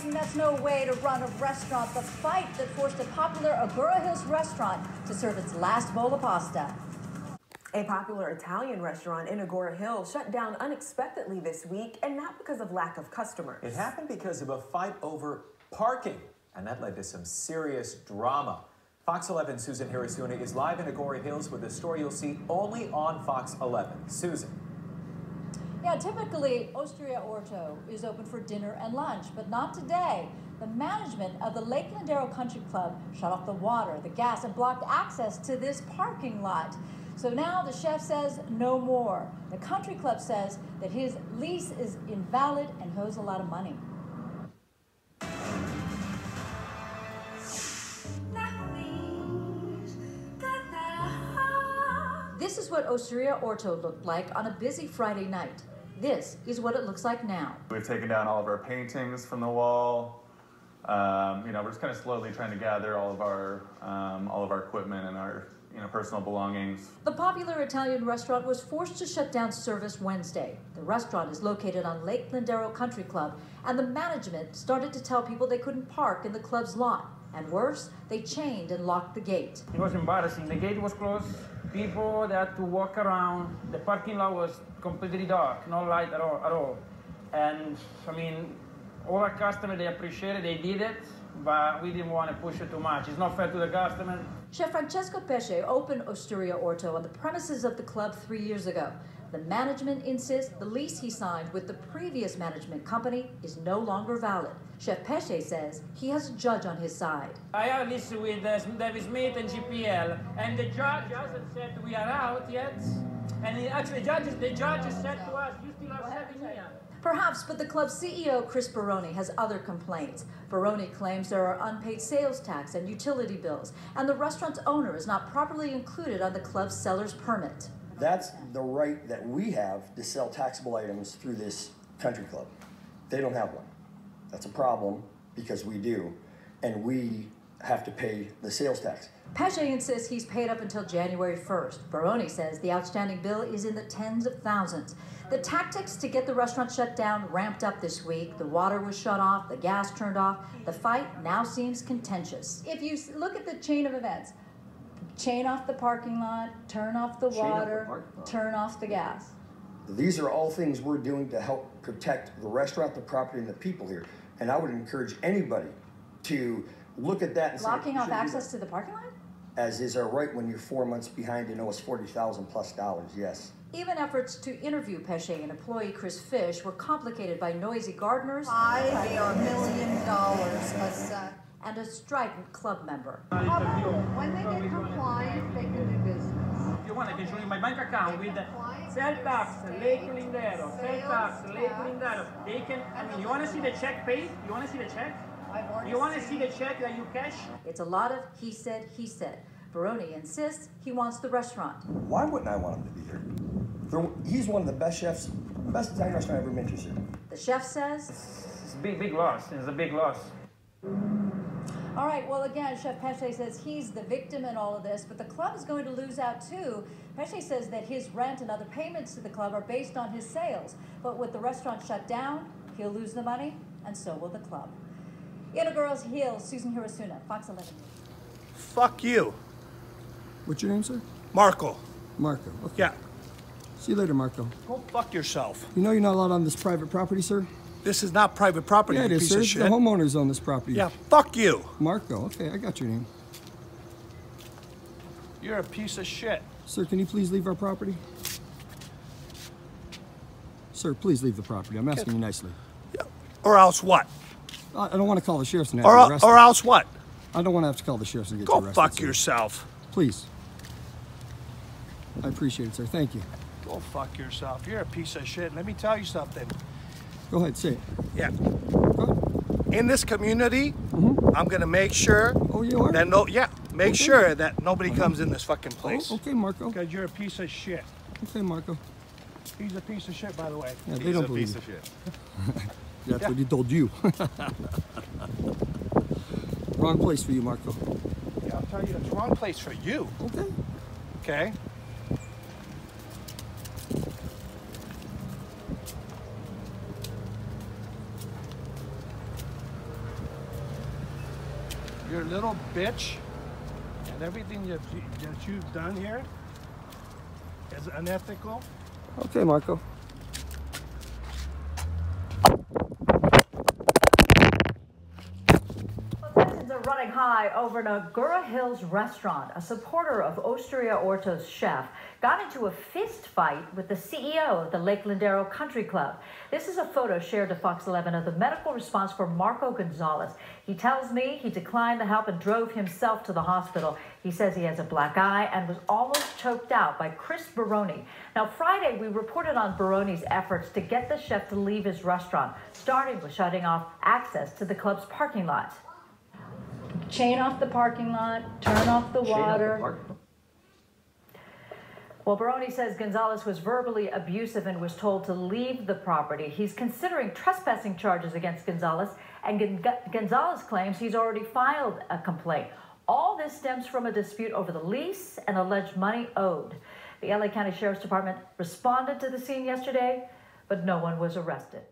thinking that's no way to run a restaurant. The fight that forced a popular Agoura Hills restaurant to serve its last bowl of pasta. A popular Italian restaurant in Agoura Hills shut down unexpectedly this week, and not because of lack of customers. It happened because of a fight over parking, and that led to some serious drama. Fox 11 Susan Hirasuna is live in Agoura Hills with a story you'll see only on Fox 11. Susan. Yeah, typically Osteria Orto is open for dinner and lunch, but not today. The management of the Lake Lindero Country Club shut off the water, the gas, and blocked access to this parking lot. So now the chef says no more. The country club says that his lease is invalid and owes a lot of money. This is what Osteria Orto looked like on a busy Friday night. This is what it looks like now. We've taken down all of our paintings from the wall. Um, you know, we're just kind of slowly trying to gather all of our um, all of our equipment and our you know personal belongings. The popular Italian restaurant was forced to shut down service Wednesday. The restaurant is located on Lake Lindero Country Club, and the management started to tell people they couldn't park in the club's lot. And worse, they chained and locked the gate. It was embarrassing. The gate was closed. People they had to walk around. The parking lot was completely dark, no light at all. At all. And I mean, all our customers they appreciated. They did it, but we didn't want to push it too much. It's not fair to the customer. Chef Francesco Pesce opened Osteria Orto on the premises of the club three years ago. The management insists the lease he signed with the previous management company is no longer valid. Chef Pesce says he has a judge on his side. I have this with uh, David Smith and GPL, and the judge hasn't said we are out yet. And he, actually, the judge, the judge said to us, you still have seven years. Perhaps, but the club's CEO, Chris Baroni, has other complaints. Baroni claims there are unpaid sales tax and utility bills, and the restaurant's owner is not properly included on the club's seller's permit. That's the right that we have to sell taxable items through this country club. They don't have one. That's a problem because we do, and we have to pay the sales tax. Pesce insists he's paid up until January 1st. Baroni says the outstanding bill is in the tens of thousands. The tactics to get the restaurant shut down ramped up this week. The water was shut off, the gas turned off. The fight now seems contentious. If you look at the chain of events, chain off the parking lot, turn off the Chain off the water, turn off the gas. These are all things we're doing to help protect the restaurant, the property, and the people here. And I would encourage anybody to look at that and say, off access to the parking lot? As is our right when you're four months behind and owe us forty thousand plus dollars, yes. Even efforts to interview Pesce and employee Chris Fish were complicated by noisy gardeners Five or million dollars was, uh, and a strident club member. when they get compliant, they can do business. If you want, I can show you my bank account with sell tax, Lake Lindero, sell tax, Lake Lindero. They can, I mean, you want to see the check paid? You want to see the check? I've already You want to see the check that you cash? It's a lot of he said, he said. Baroni insists he wants the restaurant. Why wouldn't I want him to be here? They're- he's one of the best chefs, best Italian restaurant I've ever been to, sir. The chef says, It's a big, big loss. It's a big loss. All right, well, again, Chef Pesce says he's the victim in all of this, but the club is going to lose out too. Pesce says that his rent and other payments to the club are based on his sales, but with the restaurant shut down, he'll lose the money, and so will the club. In Agoura Hills, Susan Hirasuna, Fox 11. Fuck you. What's your name, sir? Marco. Marco. Okay. Yeah. See you later, Marco. Go fuck yourself. You know you're not allowed on this private property, sir? This is not private property, yeah, it you is, piece sir. of shit. The homeowners own this property. Yeah, fuck you. Marco. Okay, I got your name. You're a piece of shit. Sir, can you please leave our property? Sir, please leave the property. I'm asking you nicely. Or else what? I I don't want to call the sheriff's and have Or, you el- arrested. or else what? I don't want to have to call the sheriff's and get Go you arrested. fuck sir. yourself. Please. I appreciate it, sir. Thank you. Go fuck yourself. You're a piece of shit. Let me tell you something. Go ahead, say it. Yeah. In this community, mm-hmm. I'm gonna make sure oh, you are? that no, yeah, make Okay. sure that nobody comes in this fucking oh, place. Oh, okay, Marco. Because you're a piece of shit. Okay, Marco. He's a piece of shit, by the way. Yeah, they don't believe you. That's Yeah. what he told you. Wrong place for you, Marco. Yeah, I'll tell you, it's wrong place for you. Okay. Okay. Your little bitch and everything that, you, that you've done here is unethical. Okay, Marco. Running high over an Agoura Hills restaurant. A supporter of Osteria Orto's chef got into a fist fight with the CEO of the Lake Lindero Country Club. This is a photo shared to Fox 11 of the medical response for Marco Gonzalez. He tells me he declined the help and drove himself to the hospital. He says he has a black eye and was almost choked out by Chris Baroni. Now, Friday, we reported on Baroni's efforts to get the chef to leave his restaurant, starting with shutting off access to the club's parking lot. Chain off the parking lot, turn off the water. Well, Baroni says Gonzalez was verbally abusive and was told to leave the property. He's considering trespassing charges against Gonzalez, and Gon- Gonzalez claims he's already filed a complaint. All this stems from a dispute over the lease and alleged money owed. The LA County Sheriff's Department responded to the scene yesterday, but no one was arrested.